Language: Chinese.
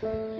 嗯。